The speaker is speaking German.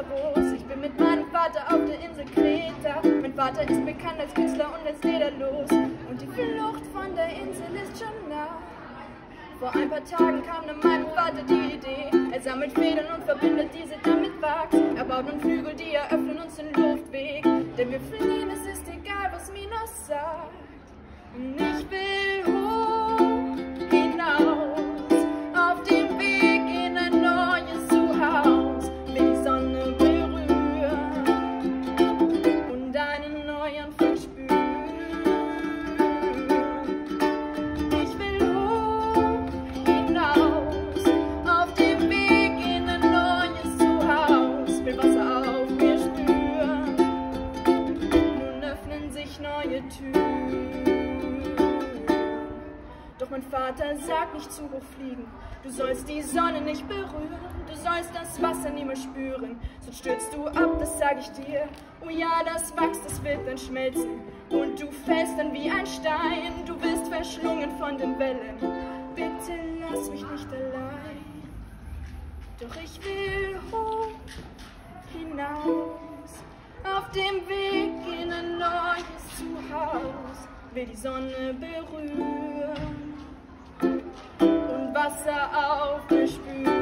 Barbaros. Ich bin mit meinem Vater auf der Insel Kreta. Mein Vater ist bekannt als Künstler und als Lederlos. Und die Flucht von der Insel ist schon nah. Vor ein paar Tagen kam dann meinem Vater die Idee. Er sammelt Federn und verbindet diese dann mit Wachs. Er baut nun Flügel, die eröffnen uns den Luftweg. Denn wir fliehen, es ist egal, was Minos sagt. Und ich will neue Türen. Doch mein Vater sagt nicht zu hoch fliegen. Du sollst die Sonne nicht berühren. Du sollst das Wasser nie mehr spüren. Sonst stürzt du ab, das sag ich dir. Oh ja, das wächst, das wird dann schmelzen. Und du fällst dann wie ein Stein. Du wirst verschlungen von den Wellen. Bitte lass mich nicht allein. Doch ich will hoch hinaus. Auf dem Weg Will die Sonne berühren und Wasser auf mir spüren.